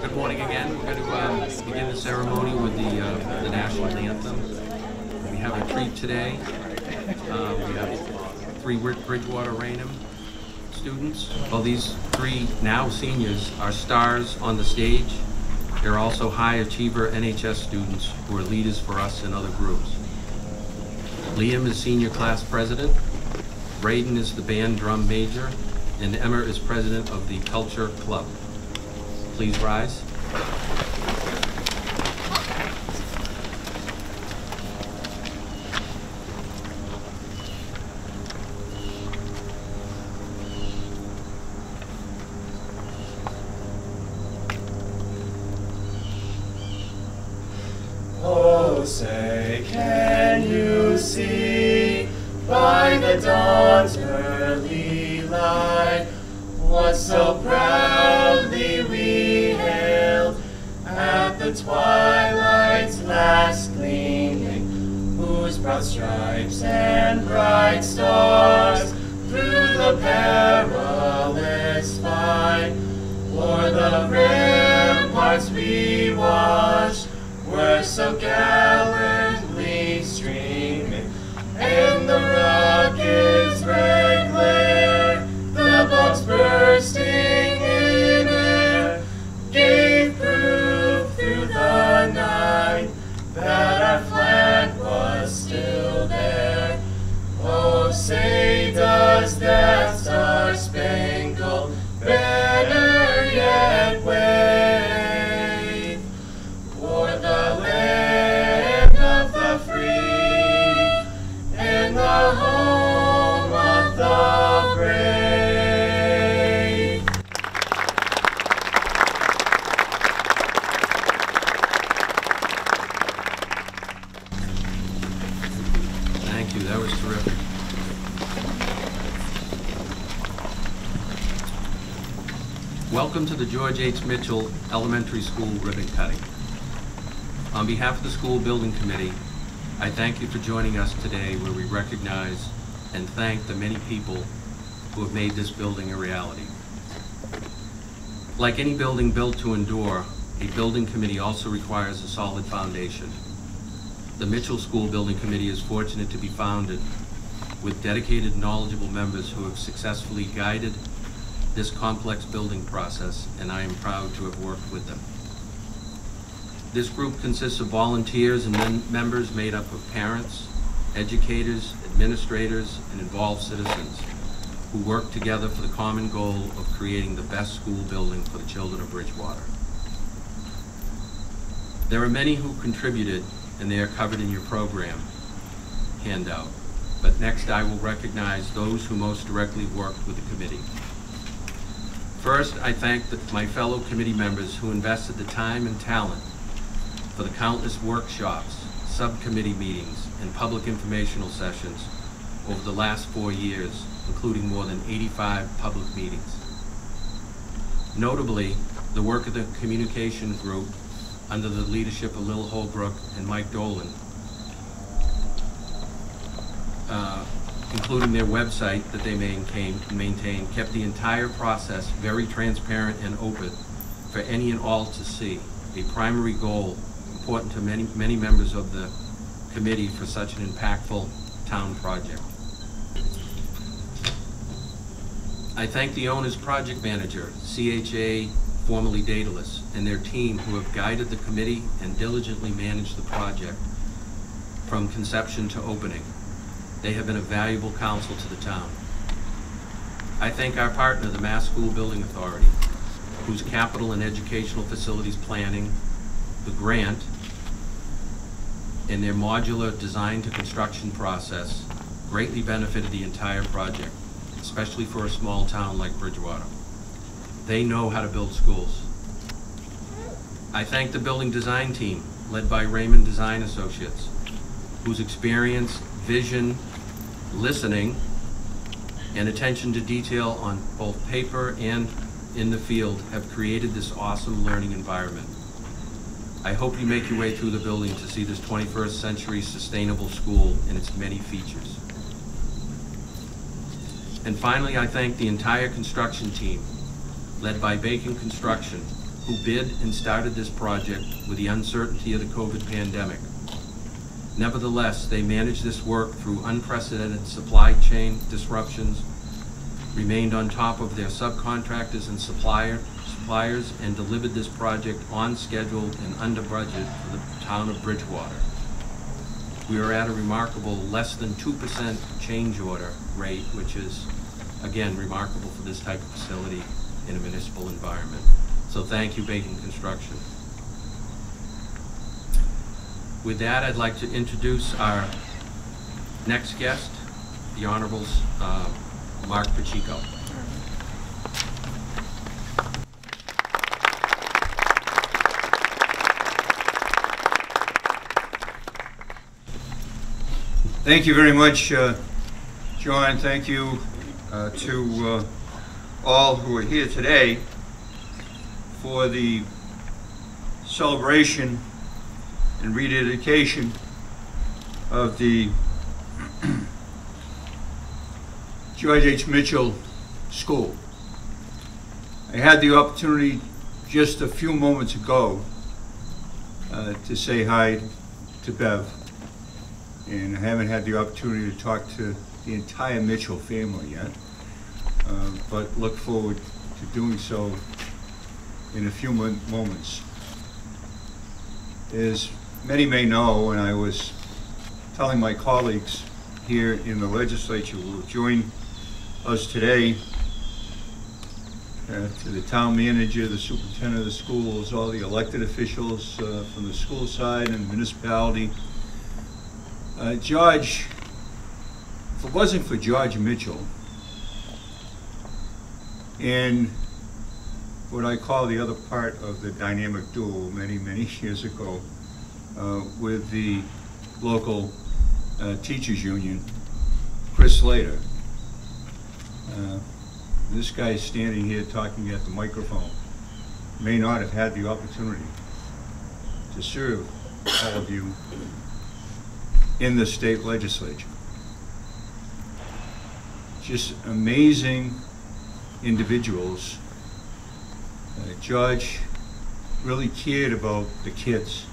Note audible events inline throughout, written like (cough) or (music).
Good morning again. We're going to uh, begin the ceremony with the, uh, the national anthem. We have a treat today. Uh, we have three Bridgewater Raynham students. Well, these three now seniors are stars on the stage. They're also high achiever NHS students who are leaders for us in other groups. Liam is senior class president. Braden is the band drum major. And Emma is president of the Culture Club. Please rise. George H. Mitchell Elementary School ribbon cutting. On behalf of the School Building Committee, I thank you for joining us today where we recognize and thank the many people who have made this building a reality. Like any building built to endure, a building committee also requires a solid foundation. The Mitchell School Building Committee is fortunate to be founded with dedicated, knowledgeable members who have successfully guided this complex building process, and I am proud to have worked with them. This group consists of volunteers and men- members made up of parents, educators, administrators, and involved citizens who work together for the common goal of creating the best school building for the children of Bridgewater. There are many who contributed, and they are covered in your program handout. But next, I will recognize those who most directly worked with the committee. First, I thank the- my fellow committee members who invested the time and talent for the countless workshops, subcommittee meetings, and public informational sessions over the last four years, including more than 85 public meetings. Notably, the work of the communication group under the leadership of Lil Holbrook and Mike Dolan, uh, including their website that they maintain, kept the entire process very transparent and open for any and all to see, a primary goal important to many, many members of the committee for such an impactful town project. I thank the owner's project manager, CHA, formerly Daedalus, and their team who have guided the committee and diligently managed the project from conception to opening. They have been a valuable counsel to the town. I thank our partner, the Mass School Building Authority, whose capital and educational facilities planning, the grant, and their modular design to construction process greatly benefited the entire project, especially for a small town like Bridgewater. They know how to build schools. I thank the building design team, led by Raymond Design Associates, whose experience, vision, listening, and attention to detail on both paper and in the field have created this awesome learning environment. I hope you make your way through the building to see this 21st century sustainable school and its many features. And finally, I thank the entire construction team, led by Bacon Construction, who bid and started this project with the uncertainty of the COVID pandemic. Nevertheless, they managed this work through unprecedented supply chain disruptions, remained on top of their subcontractors and supplier, suppliers, and delivered this project on schedule and under budget for the town of Bridgewater. We are at a remarkable less than two percent change order rate, which is, again, remarkable for this type of facility in a municipal environment. So thank you, Bacon Construction. With that, I'd like to introduce our next guest, the Honorable uh, Marc Pacheco. Thank you very much, uh, John. Thank you uh, to uh, all who are here today for the celebration and rededication of the (clears throat) George H. Mitchell School. I had the opportunity just a few moments ago uh, to say hi to Bev and I haven't had the opportunity to talk to the entire Mitchell family yet, uh, but look forward to doing so in a few moments. As many may know, and I was telling my colleagues here in the legislature who will join us today, uh, to the town manager, the superintendent of the schools, all the elected officials uh, from the school side and municipality, uh, George, if it wasn't for George Mitchell and what I call the other part of the dynamic duo many, many (laughs) years ago uh, with the local uh, teachers union, Chris Slater. Uh, this guy standing here talking at the microphone may not have had the opportunity to serve all of you in the state legislature. Just amazing individuals. Uh, Judge really cared about the kids,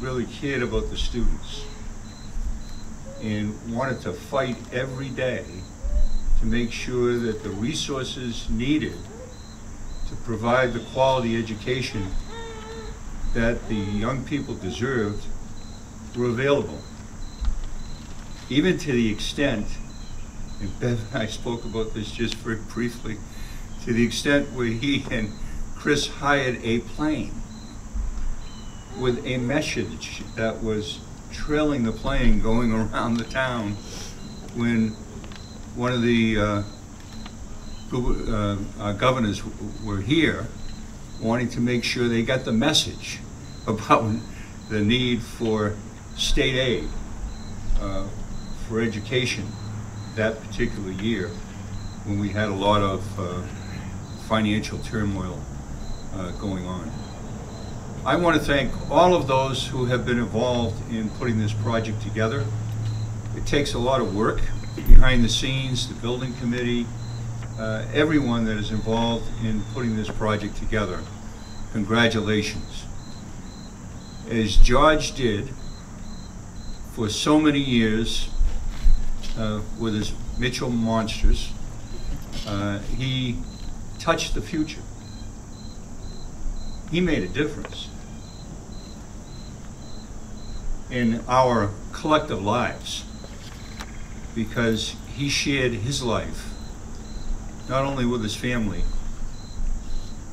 really cared about the students, and wanted to fight every day to make sure that the resources needed to provide the quality education that the young people deserved were available. Even to the extent, and Bev and (laughs) I spoke about this just very briefly, to the extent where he and Chris hired a plane with a message that was trailing the plane going (laughs) around the town when one of the uh, uh, uh, governors were here wanting to make sure they got the message (laughs) about the need for state aid uh, for education that particular year when we had a lot of uh, financial turmoil uh, going on. I want to thank all of those who have been involved in putting this project together. It takes a lot of work behind the scenes, the building committee, uh, everyone that is involved in putting this project together. Congratulations. As George did for so many years uh, with his Mitchell Monsters, uh, he touched the future. He made a difference in our collective lives because he shared his life not only with his family,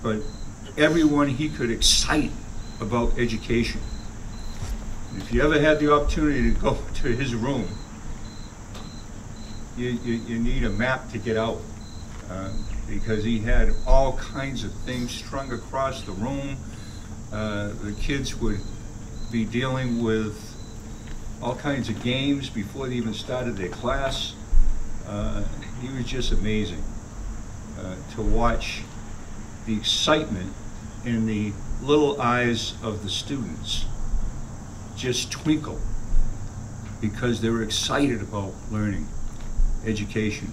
but everyone he could excite about education. If you ever had the opportunity to go (laughs) to his room, you, you, you need a map to get out. uh, Because he had all kinds of things strung across the room. Uh, The kids would be dealing with all kinds of games before they even started their class. Uh, He was just amazing uh, to watch the excitement in the little eyes of the students just twinkle because they were excited about learning, education.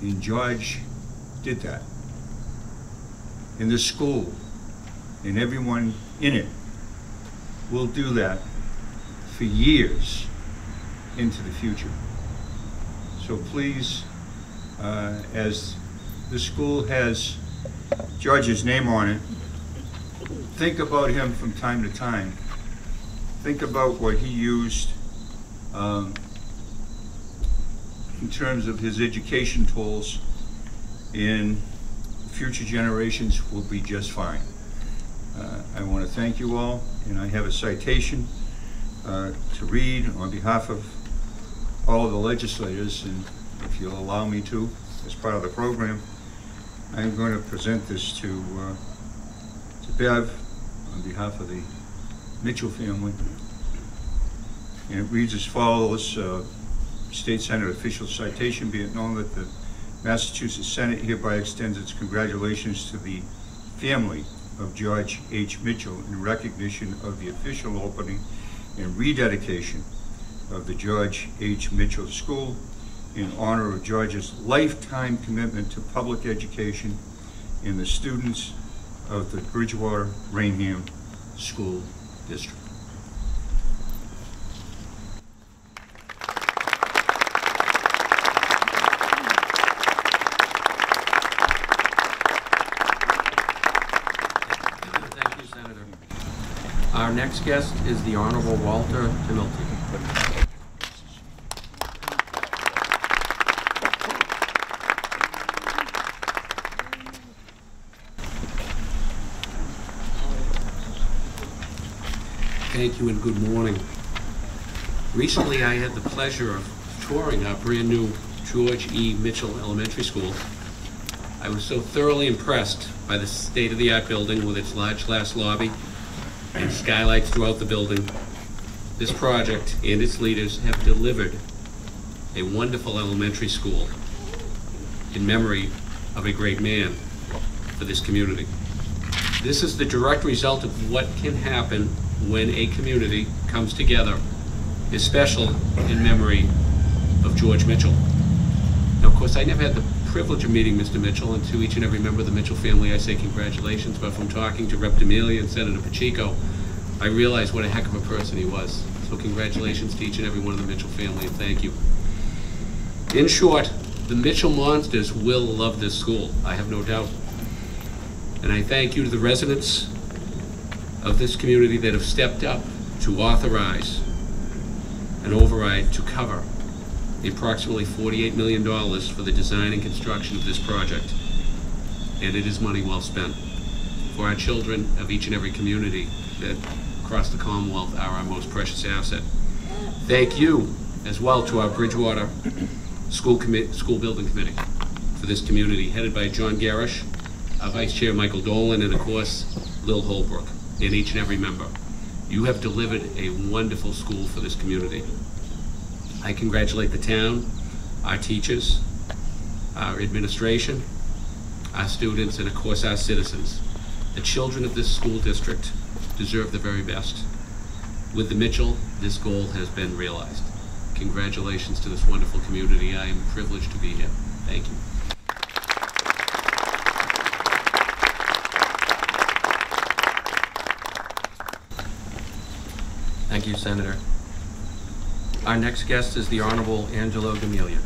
And George did that. in the school and everyone in it will do that for years into the future. So please, uh, as the school has George's name on it, think about him from time to time. Think about what he used um, in terms of his education tools, in future generations will be just fine. Uh, I want to thank you all, and I have a citation uh, to read on behalf of all of the legislators, and if you'll allow me to, as part of the program, I'm going to present this to, uh, to Bev on behalf of the Mitchell family. And it reads as follows, uh, State Senate official citation, be it known that the Massachusetts Senate hereby extends its congratulations to the family of George H. Mitchell in recognition of the official opening and rededication of the George H. Mitchell School in honor of George's lifetime commitment to public education and the students of the Bridgewater Raynham School District. Thank you, Senator. Our next guest is the Honorable Walter Timilty. Thank you and good morning. Recently, I had the pleasure of touring our brand-new George E. Mitchell Elementary School. I was so thoroughly impressed by the state-of-the-art building with its large glass lobby and skylights throughout the building. This project and its leaders have delivered a wonderful elementary school in memory of a great man for this community. This is the direct result of what can happen when a community comes together, especially in memory of George Mitchell. Now, of course, I never had the privilege of meeting Mr. Mitchell, and to each and every member of the Mitchell family, I say congratulations. But from talking to Rep. D'Emilia and Senator Pacheco, I realized what a heck of a person he was. So congratulations to each and every one of the Mitchell family, and thank you. In short, the Mitchell Monsters will love this school, I have no doubt. And I thank you to the residents of this community that have stepped up to authorize an override to cover the approximately $48 million for the design and construction of this project. And it is money well spent for our children of each and every community that across the Commonwealth are our most precious asset. Thank you as well to our Bridgewater School School Building Committee for this community, headed by John Garish, our Vice Chair Michael Dolan, and of course, Lil Holbrook, and each and every member. You have delivered a wonderful school for this community. I congratulate the town, our teachers, our administration, our students, and of course, our citizens. The children of this school district deserve the very best. With the Mitchell, this goal has been realized. Congratulations to this wonderful community. I am privileged to be here. Thank you. Thank you, Senator. Our next guest is the Honorable Angelo D'Emilia.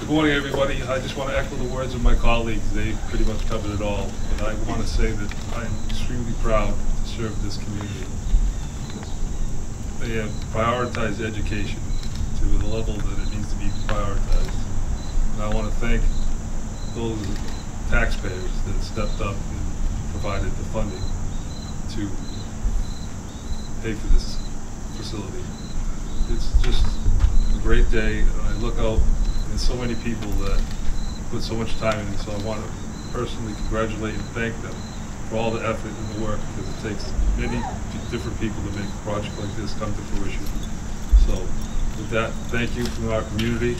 Good morning, everybody. I just want to echo the words of my colleagues. They pretty much covered it all. But I want to say that I am extremely proud to serve this community. They have prioritized education to the level that it needs to be prioritized. And I want to thank those taxpayers that stepped up and provided the funding to pay for this facility. It's just a great day. I look out, and so many people that put so much time in so I want to personally congratulate and thank them for all the effort and the work, because it takes many different people to make a project like this come to fruition. So with that, thank you from our community.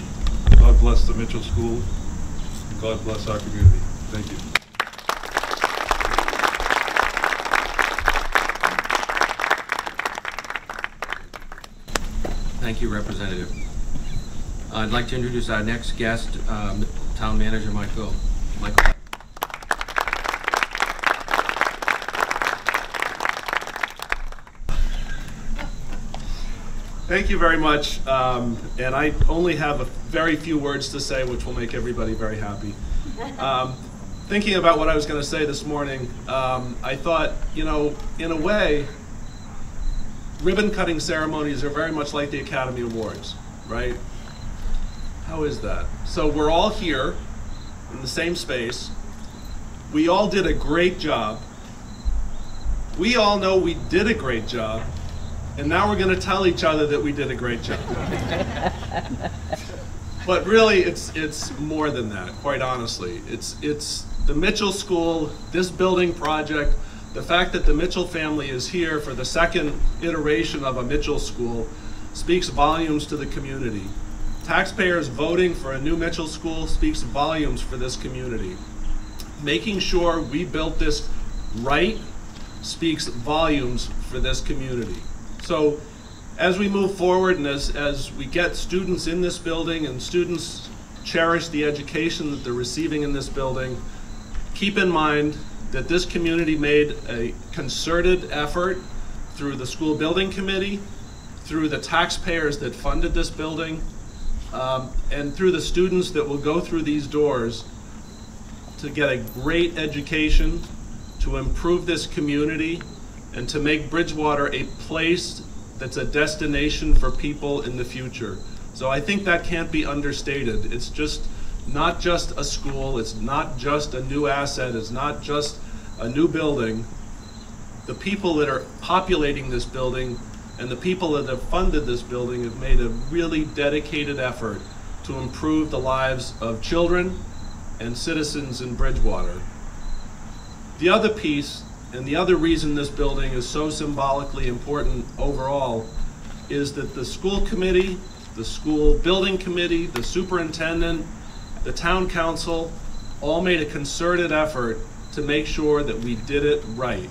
God bless the Mitchell School, God bless our community. Thank you. Thank you, Representative. I'd like to introduce our next guest, um, Town Manager Michael. Michael. Thank you very much. Um, and I only have a very few words to say, which will make everybody very happy. Um, thinking about what I was going to say this morning, um, I thought, you know, in a way, ribbon cutting ceremonies are very much like the Academy Awards, right? How is that? So we're all here in the same space. We all did a great job. We all know we did a great job. And now we're going to tell each other that we did a great job. (laughs) but really, it's it's more than that. Quite honestly, it's it's the Mitchell School, this building project, the fact that the Mitchell family is here for the second iteration of a Mitchell School, speaks volumes to the community. Taxpayers voting for a new Mitchell School speaks volumes for this community. Making sure we built this right speaks volumes for this community. So as we move forward and as, as we get students in this building and students cherish the education that they're receiving in this building, keep in mind that this community made a concerted effort through the school building committee, through the taxpayers that funded this building, um, and through the students that will go through these doors to get a great education, to improve this community, and to make Bridgewater a place that's a destination for people in the future. So I think that can't be understated. It's just not just a school, it's not just a new asset, it's not just a new building. The people that are populating this building and the people that have funded this building have made a really dedicated effort to improve the lives of children and citizens in Bridgewater. The other piece and the other reason this building is so symbolically important overall is that the school committee, the school building committee, the superintendent, the town council all made a concerted effort to make sure that we did it right.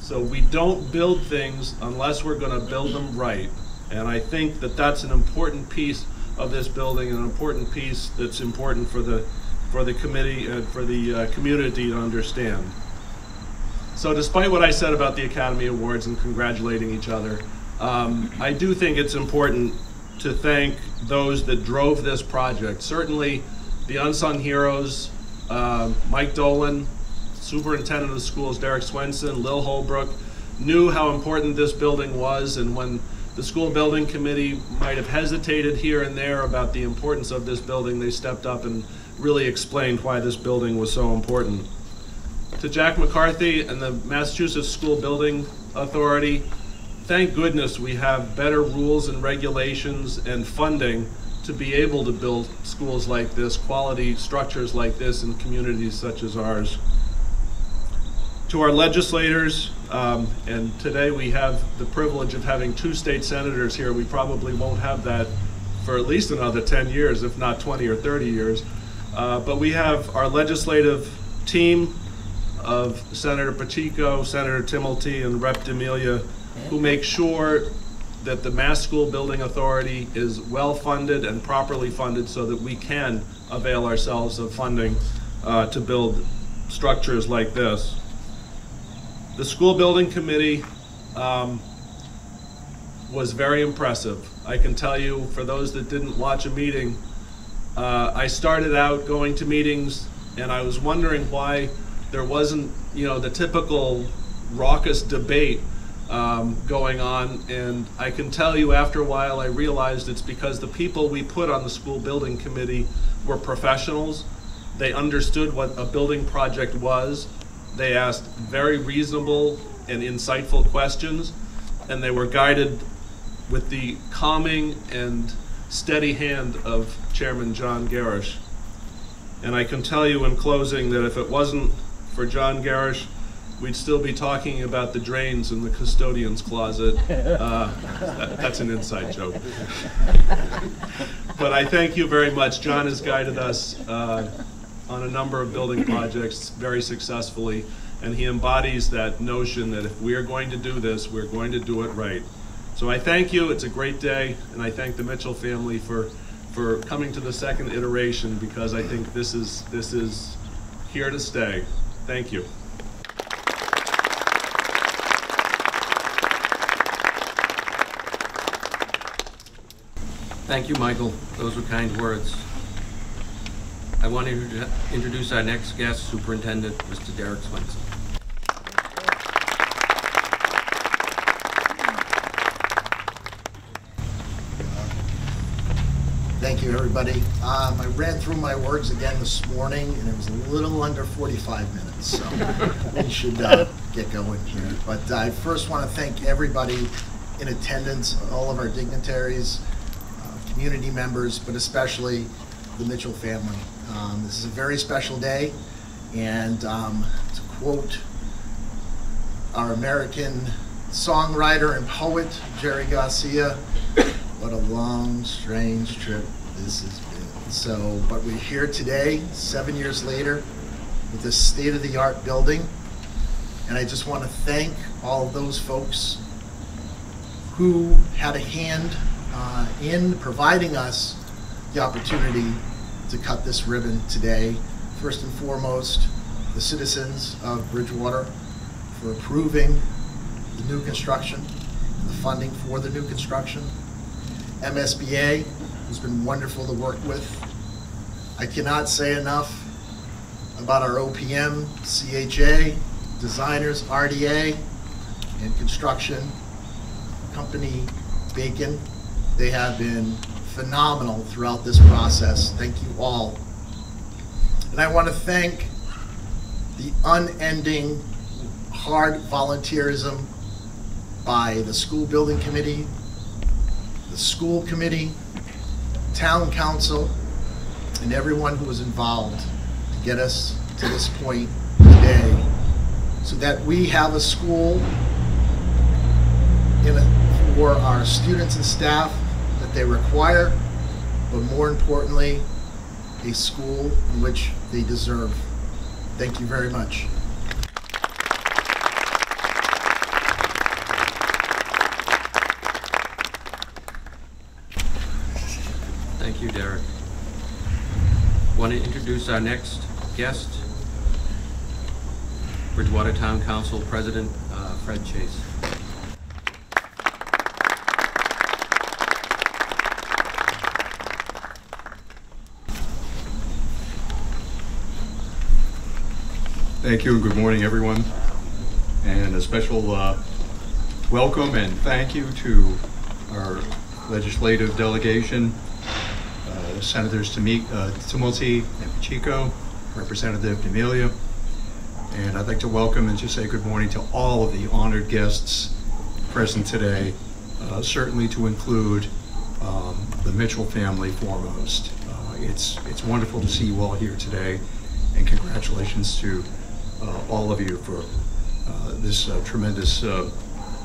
So we don't build things unless we're going to build them right. And I think that that's an important piece of this building, an important piece that's important for the for the committee and for the uh, community to understand. So despite what I said about the Academy Awards and congratulating each other, um, I do think it's important to thank those that drove this project. Certainly the unsung heroes, uh, Mike Dolan, superintendent of schools, Derek Swenson, Lil Holbrook, knew how important this building was and when the school building committee might have hesitated here and there about the importance of this building, they stepped up and really explained why this building was so important to Jack McCarthy and the Massachusetts School Building Authority, thank goodness we have better rules and regulations and funding to be able to build schools like this, quality structures like this in communities such as ours. To our legislators, um, and today we have the privilege of having two state senators here. We probably won't have that for at least another 10 years, if not 20 or 30 years. Uh, but we have our legislative team of Senator Pacheco, Senator Timilty, and Rep. D'Emilia, who make sure that the Mass School Building Authority is well-funded and properly funded so that we can avail ourselves of funding uh, to build structures like this. The School Building Committee um, was very impressive. I can tell you, for those that didn't watch a meeting, uh, I started out going to meetings and I was wondering why there wasn't, you know, the typical raucous debate um, going on. And I can tell you after a while, I realized it's because the people we put on the school building committee were professionals. They understood what a building project was. They asked very reasonable and insightful questions, and they were guided with the calming and steady hand of Chairman John Garish. And I can tell you in closing that if it wasn't for John Garish, we'd still be talking about the drains in the custodian's closet. (laughs) Uh, that, that's an inside joke. but I thank you very much. John has guided us uh, on a number of building projects very successfully, and he embodies that notion that if we are going to do this, we're going to do it right. So I thank you, it's a great day, and I thank the Mitchell family for, for coming to the second iteration, because I think this is, this is here to stay. Thank you. Thank you, Michael. Those were kind words. I want to introduce our next guest, Superintendent, Mr. Derek Swenson. Thank you, everybody. Um, I ran through my words again this morning, and it was a little under 45 minutes, so we should uh, get going here. But I first want to thank everybody in attendance, all of our dignitaries, community members, but especially the Mitchell family. Um, This is a very special day, and um, to quote our American songwriter and poet, Jerry Garcia, what a long, strange trip this has been. So, but we're here today, seven years later, with this state-of-the-art building. And I just want to thank all those folks who had a hand uh, in providing us the opportunity to cut this ribbon today. First and foremost, the citizens of Bridgewater for approving the new construction, the funding for the new construction. MSBA, who's been wonderful to work with. I cannot say enough about our OPM, CHA, designers, RDA, and construction company Bacon. They have been phenomenal throughout this process. Thank you all. And I want to thank the unending hard volunteerism by the school building committee, the school committee, town council, and everyone who was involved to get us to this point today, so that we have a school in a, for our students and staff they require, but more importantly, a school in which they deserve. Thank you very much. Thank you, Derek. Want to introduce our next guest, Bridgewater Town Council President uh, Fred Chase. Thank you and good morning, everyone. And a special uh, welcome and thank you to our legislative delegation, uh, Senators Tamik- uh, Timilty and Pacheco, Representative D'Emilia. And I'd like to welcome and just say good morning to all of the honored guests present today, uh, certainly to include um, the Mitchell family foremost. Uh, It's, it's wonderful to see you all here today, and congratulations to all of you for uh, this uh, tremendous uh,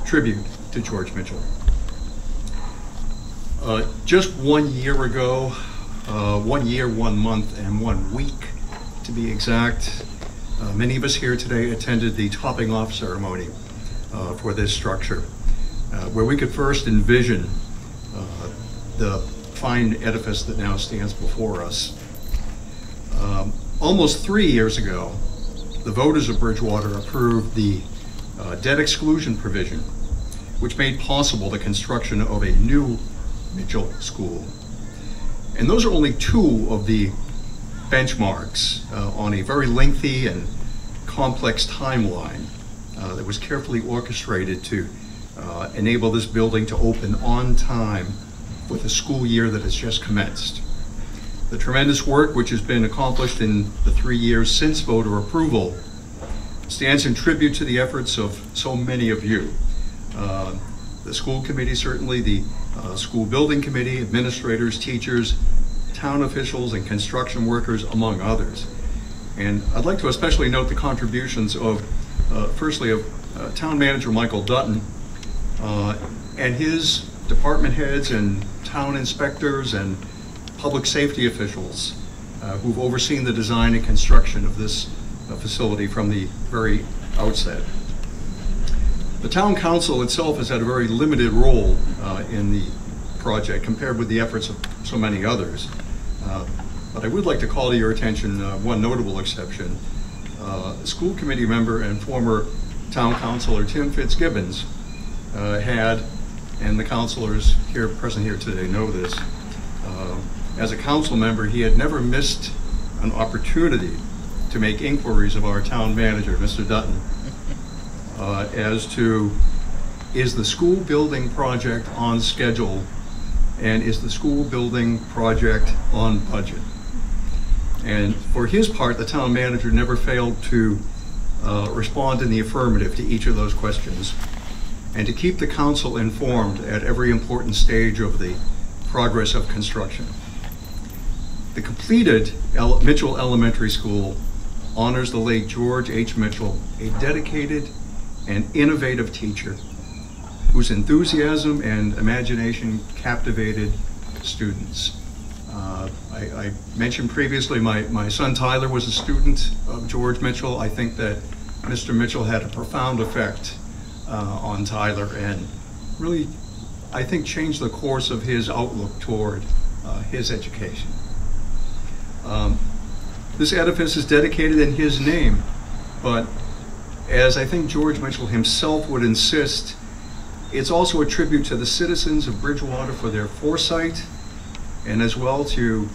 tribute to George Mitchell. Uh, Just one year ago, uh, one year, one month, and one week, to be exact, uh, many of us here today attended the topping off ceremony uh, for this structure, uh, where we could first envision uh, the fine edifice that now stands before us. Um, Almost three years ago, the voters of Bridgewater approved the uh, debt exclusion provision, which made possible the construction of a new Mitchell School. And those are only two of the benchmarks uh, on a very lengthy and complex timeline uh, that was carefully orchestrated to uh, enable this building to open on time for the school year that has just commenced. The tremendous work which has been accomplished in the three years since voter approval stands in tribute to the efforts of so many of you. Uh, The school committee, certainly, the uh, school building committee, administrators, teachers, town officials, and construction workers, among others. And I'd like to especially note the contributions of, uh, firstly, of uh, Town Manager Michael Dutton uh, and his department heads and town inspectors and public safety officials uh, who've overseen the design and construction of this uh, facility from the very outset. The town council itself has had a very limited role uh, in the project compared with the efforts of so many others. Uh, But I would like to call to your attention uh, one notable exception. Uh, School committee member and former town councilor Tim Fitzgibbons had, and the councilors here, present here today know this, as a council member, he had never missed an opportunity to make inquiries of our town manager, Mr. Dutton, uh, as to, is the school building project on schedule? And is the school building project on budget? And for his part, the town manager never failed to uh, respond in the affirmative to each of those questions and to keep the council informed at every important stage of the progress of construction. The completed El- Mitchell Elementary School honors the late George H. Mitchell, a dedicated and innovative teacher whose enthusiasm and imagination captivated students. Uh, I, I mentioned previously, my, my son Tyler was a student of George Mitchell. I think that Mr. Mitchell had a profound effect uh, on Tyler and really, I think, changed the course of his outlook toward uh, his education. Um, This edifice is dedicated in his name, but as I think George Mitchell himself would insist, it's also a tribute to the citizens of Bridgewater for their foresight and as well to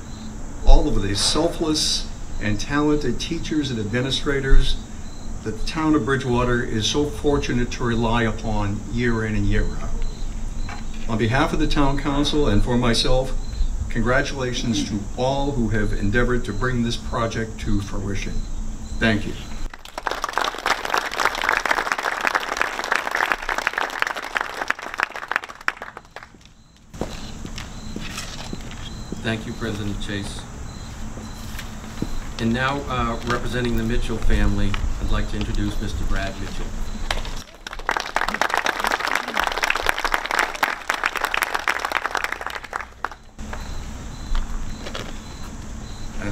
all of the selfless and talented teachers and administrators that the town of Bridgewater is so fortunate to rely upon year in and year out. On behalf of the town council and for myself, congratulations to all who have endeavored to bring this project to fruition. Thank you. Thank you, President Chase. And now, uh, representing the Mitchell family, I'd like to introduce Mr. Brad Mitchell.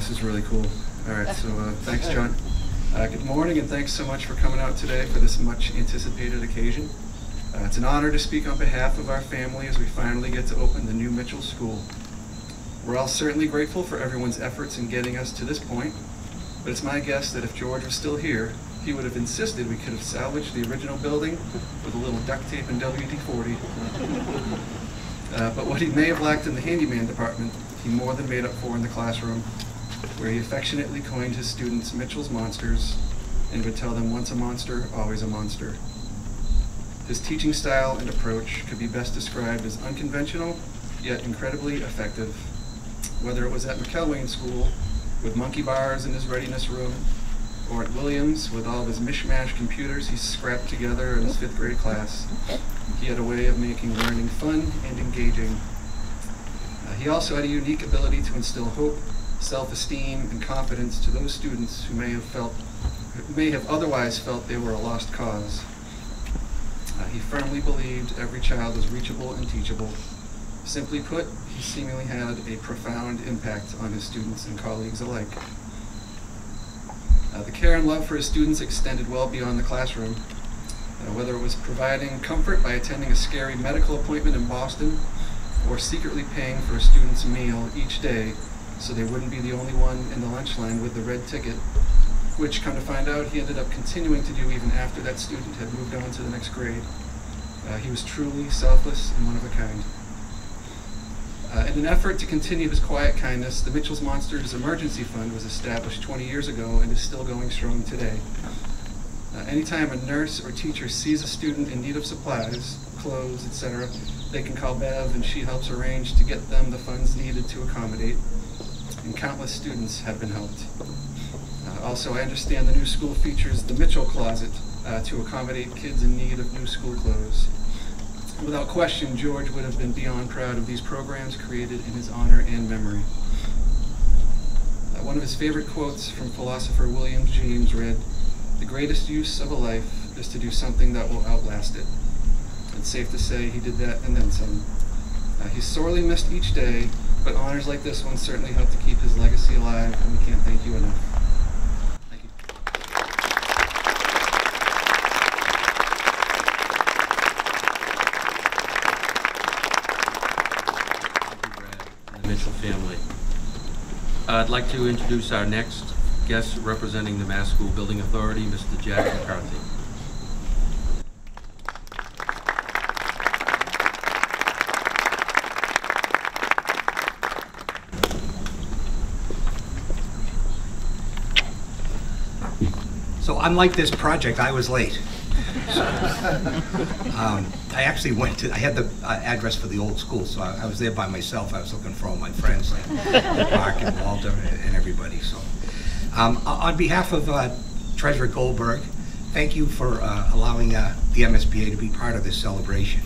This is really cool. All right, so uh, thanks, John. Uh, good morning, and thanks so much for coming out today for this much anticipated occasion. Uh, it's an honor to speak on behalf of our family as we finally get to open the new Mitchell School. We're all certainly grateful for everyone's efforts in getting us to this point, but it's my guess that if George was still here, he would have insisted we could have salvaged the original building with a little duct tape and WD-40. (laughs) Uh, but what he may have lacked in the handyman department, he more than made up for in the classroom, where he affectionately coined his students Mitchell's Monsters and would tell them once a monster, always a monster. His teaching style and approach could be best described as unconventional, yet incredibly effective. Whether it was at McElwain School, with monkey bars in his readiness room, or at Williams with all of his mishmash computers he scrapped together in his fifth grade class, he had a way of making learning fun and engaging. Uh, he also had a unique ability to instill hope, self-esteem, and confidence to those students who may have felt, may have otherwise felt they were a lost cause. Uh, he firmly believed every child was reachable and teachable. Simply put, he seemingly had a profound impact on his students and colleagues alike. Uh, the care and love for his students extended well beyond the classroom. Uh, whether it was providing comfort by attending a scary medical appointment in Boston or secretly paying for a student's meal each day so they wouldn't be the only one in the lunch line with the red ticket, which, come to find out, he ended up continuing to do even after that student had moved on to the next grade. Uh, he was truly selfless and one of a kind. Uh, in an effort to continue his quiet kindness, the Mitchell's Monsters Emergency Fund was established 20 years ago and is still going strong today. Uh, anytime a nurse or teacher sees a student in need of supplies, clothes, etc., they can call Bev and she helps arrange to get them the funds needed to accommodate. And countless students have been helped. Uh, also, I understand the new school features the Mitchell Closet uh, to accommodate kids in need of new school clothes. Without question, George would have been beyond proud of these programs created in his honor and memory. Uh, one of his favorite quotes from philosopher William James read, The greatest use of a life is to do something that will outlast it. It's safe to say he did that and then some. Uh, he's sorely missed each day, but honors like this one certainly help to keep his legacy alive, and we can't thank you enough. Thank you. Thank you, Brad, and the Mitchell family. Uh, I'd like to introduce our next guest representing the Mass School Building Authority, Mr. Jack McCarthy. Unlike this project, I was late. Um, I actually went to, I had the uh, address for the old school, so I I was there by myself. I was looking for all my friends, like Mark and Walter and and everybody, so. Um, On behalf of uh, Treasurer Goldberg, thank you for uh, allowing uh, the MSBA to be part of this celebration.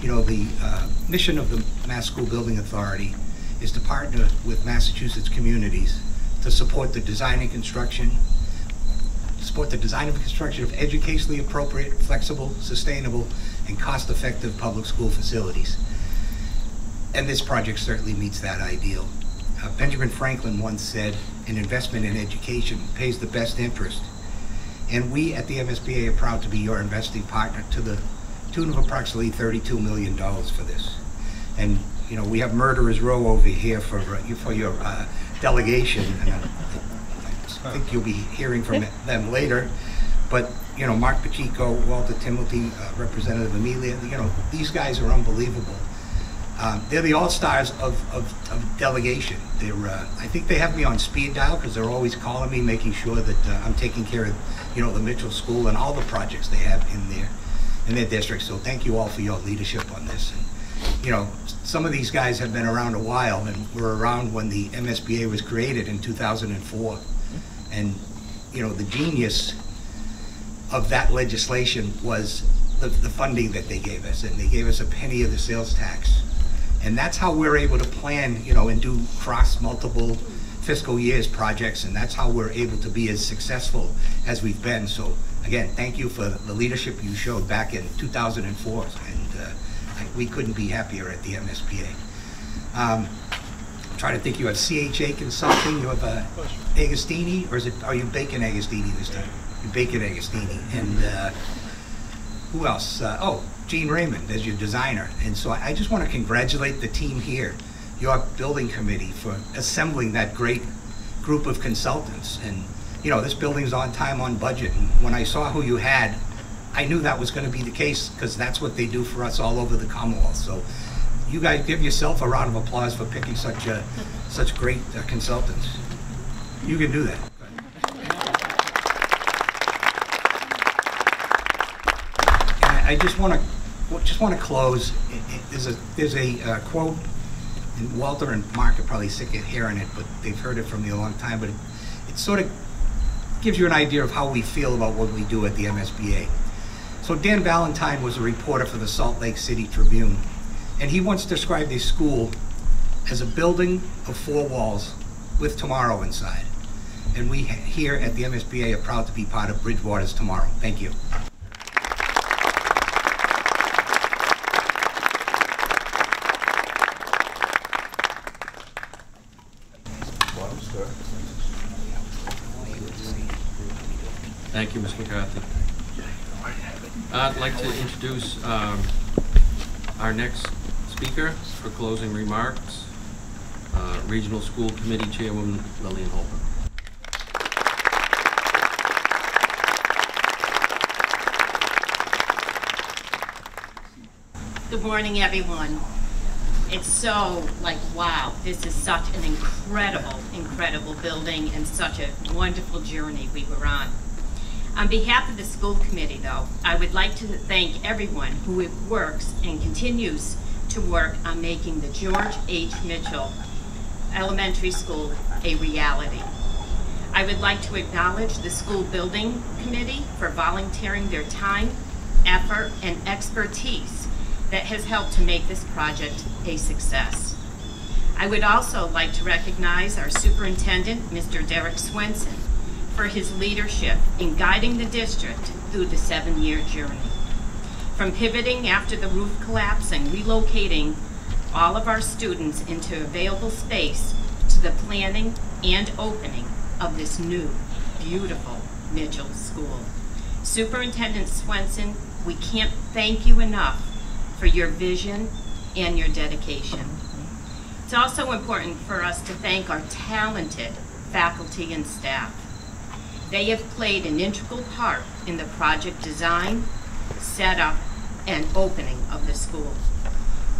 You know, the uh, mission of the Mass School Building Authority is to partner with Massachusetts communities to support the design and construction, support the design and construction of educationally appropriate, flexible, sustainable, and cost-effective public school facilities. And this project certainly meets that ideal. Uh, Benjamin Franklin once said, "An investment in education pays the best interest." And we at the MSBA are proud to be your investing partner to the tune of approximately $32 million for this. And, you know, we have Murderers Row over here for, uh, you- for your uh, delegation. and uh, I think you'll be hearing from them later. But, you know, Marc Pacheco, Walter Timilty, uh, Representative D'Emilia, you know, these guys are unbelievable. Um, They're the all-stars of, of, of delegation. They're, uh, I think they have me on speed dial because they're always calling me, making sure that uh, I'm taking care of, you know, the Mitchell School and all the projects they have in their, in their district. So thank you all for your leadership on this. And, You know, some of these guys have been around a while and were around when the MSBA was created in 2004. And, you know, the genius of that legislation was the, the funding that they gave us, and they gave us a penny of the sales tax. And that's how we're able to plan, you know, and do cross multiple fiscal years projects, and that's how we're able to be as successful as we've been. So, again, thank you for the leadership you showed back in 2004, and uh, we couldn't be happier at the MSBA. Um, trying to think, you have CHA Consulting, you have uh, Agostini, or is it, are you Bacon Agostini this time? You're Bacon Agostini, and uh, who else? Uh, oh, Gene Raymond as your designer. And so I I just want to congratulate the team here, your building committee, for assembling that great group of consultants. And, you know, this building's on time, on budget. And when I saw who you had, I knew that was going to be the case because that's what they do for us all over the Commonwealth. So you guys give yourself a round of applause for picking such, uh, such great uh, consultants. You can do that. I just want to, just want to close. There's a, there's a uh, quote, and Walter and Mark are probably sick of hearing it, but they've heard it from me a long time, but it it sort of gives you an idea of how we feel about what we do at the MSBA. So Dan Valentine was a reporter for the Salt Lake City Tribune, and he once described a school as a building of four walls with tomorrow inside. And we here at the MSBA are proud to be part of Bridgewater's tomorrow. Thank you. Thank you, Ms. McCarthy. I'd like to introduce um, our next speaker for closing remarks, uh, Regional School Committee Chairwoman Lillian Holbrook. Good morning, everyone. It's so like, wow, this is such an incredible, incredible building and such a wonderful journey we were on. On behalf of the school committee, though, I would like to thank everyone who works and continues to work on making the George H. Mitchell Elementary School a reality. I would like to acknowledge the school building committee for volunteering their time, effort, and expertise that has helped to make this project a success. I would also like to recognize our superintendent, Mr. Derek Swenson, for his leadership in guiding the district through the seven-year journey. From pivoting after the roof collapse and relocating all of our students into available space to the planning and opening of this new, beautiful Mitchell School. Superintendent Swenson, we can't thank you enough for your vision and your dedication. It's also important for us to thank our talented faculty and staff. They have played an integral part in the project design, setup, and opening of the school.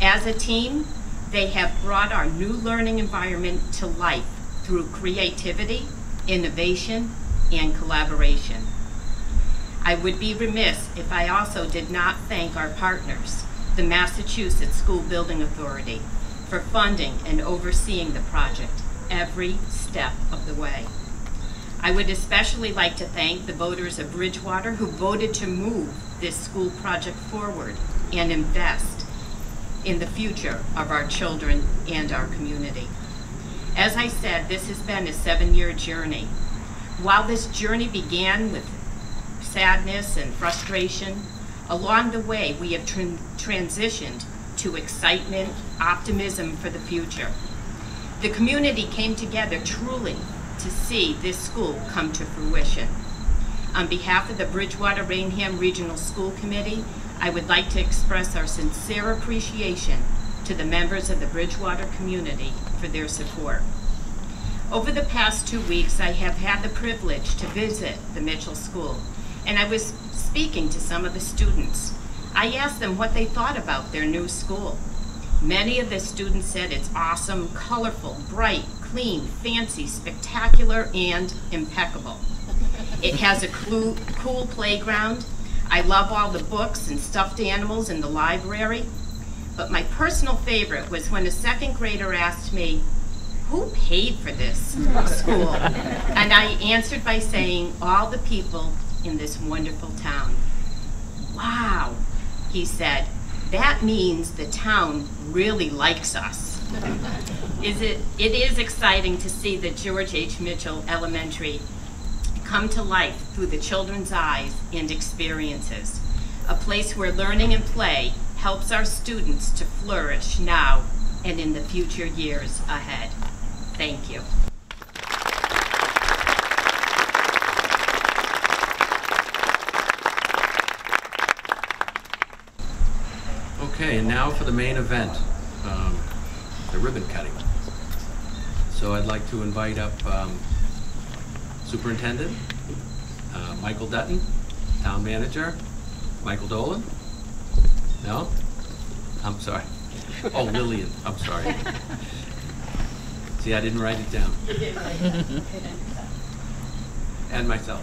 As a team, they have brought our new learning environment to life through creativity, innovation, and collaboration. I would be remiss if I also did not thank our partners, the Massachusetts School Building Authority, for funding and overseeing the project every step of the way. I would especially like to thank the voters of Bridgewater who voted to move this school project forward and invest in the future of our children and our community. As I said, this has been a seven-year journey. While this journey began with sadness and frustration, along the way we have tran- transitioned to excitement, optimism for the future. The community came together truly to see this school come to fruition. On behalf of the Bridgewater Raynham Regional School Committee, I would like to express our sincere appreciation to the members of the Bridgewater community for their support. Over the past two weeks, I have had the privilege to visit the Mitchell School, and I was speaking to some of the students. I asked them what they thought about their new school. Many of the students said it's awesome, colorful, bright, clean, fancy, spectacular, and impeccable. It has a cool, cool playground. I love all the books and stuffed animals in the library. But my personal favorite was when a second grader asked me, who paid for this school? And I answered by saying, all the people in this wonderful town. Wow, he said, that means the town really likes us. Is it, it is exciting to see the George H. Mitchell Elementary come to life through the children's eyes and experiences. A place where learning and play helps our students to flourish now and in the future years ahead. Thank you. Okay, and now for the main event, um, the ribbon cutting. So I'd like to invite up um, Superintendent uh, Michael Dutton, Town Manager Michael Dolan. No? I'm sorry. (laughs) Oh, Lillian, I'm sorry. See, I didn't write it down. (laughs) And myself.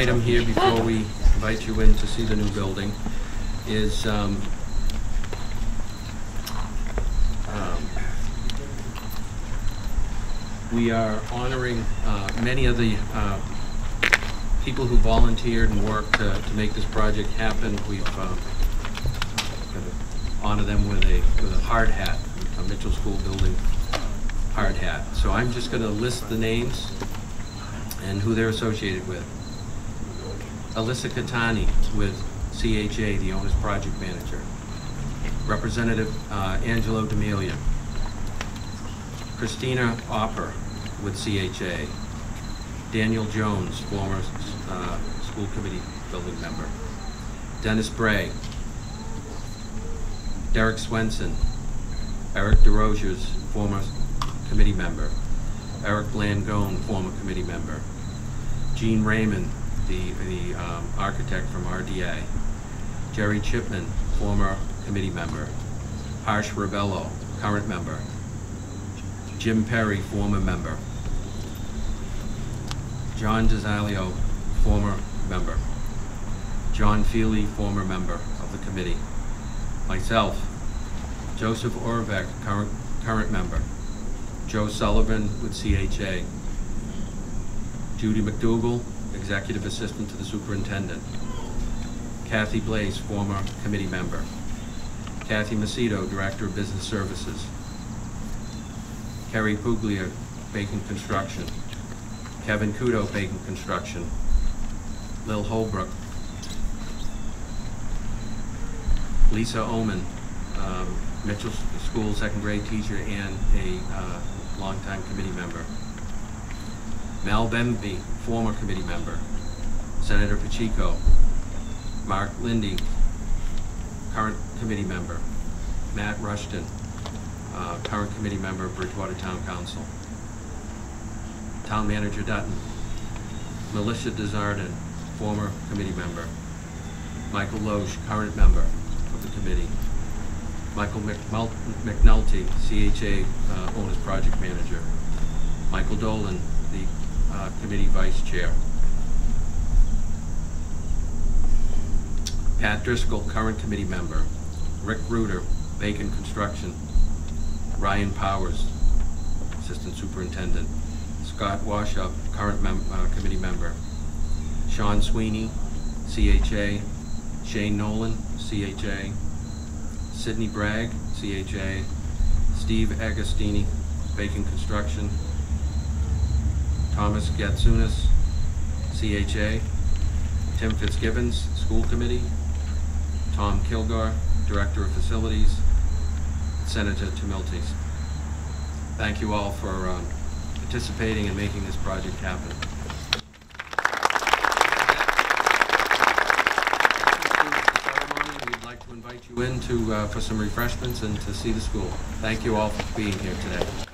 item here before we invite you in to see the new building is um, um, we are honoring uh, many of the uh, people who volunteered and worked to to make this project happen. We've um, gotta honor them with a, with a hard hat, a Mitchell School Building hard hat. So I'm just going to list the names and who they're associated with. Alyssa Catani with CHA, the owner's project manager. Representative uh, Angelo D'Emilia. Christina Opper with CHA. Daniel Jones, former uh, school committee building member. Dennis Bray. Derek Swenson. Eric DeRozier's former committee member. Eric Langone, former committee member. Gene Raymond, the, the um, architect from RDA. Jerry Chipman, former committee member. Harsh Rebello, current member. Jim Perry, former member. John DiZalio, former member. John Feely, former member of the committee. Myself, Joseph Orbeck, current, current member. Joe Sullivan with CHA. Judy McDougal, executive assistant to the superintendent. Kathy Blaze, former committee member. Kathy Macedo, director of business services. Kerry Puglia, Bacon Construction. Kevin Kudo, Bacon Construction. Lil Holbrook. Lisa Oman, um, Mitchell School second grade teacher and a uh, longtime committee member. Mal Bemby, former committee member. Senator Pacheco. Mark Lindy, current committee member. Matt Rushton, uh, current committee member of Bridgewater Town Council. Town Manager Dutton. Melissa Desardin, former committee member. Michael Loesch, current member of the committee. Michael McNulty, CHA uh, Owner's Project Manager. Michael Dolan, uh, committee vice chair. Pat Driscoll, current committee member. Rick Reuter, Bacon Construction. Ryan Powers, assistant superintendent. Scott Washup, current mem- uh, committee member. Sean Sweeney, CHA. Shane Nolan, CHA. Sidney Bragg, CHA. Steve Agostini, Bacon Construction. Thomas Gatsunas, CHA. Tim Fitzgibbons, School Committee. Tom Kilgar, Director of Facilities. Senator Timilty's. Thank you all for um, participating and making this project happen. We'd like to invite you in to, uh, for some refreshments and to see the school. Thank you all for being here today.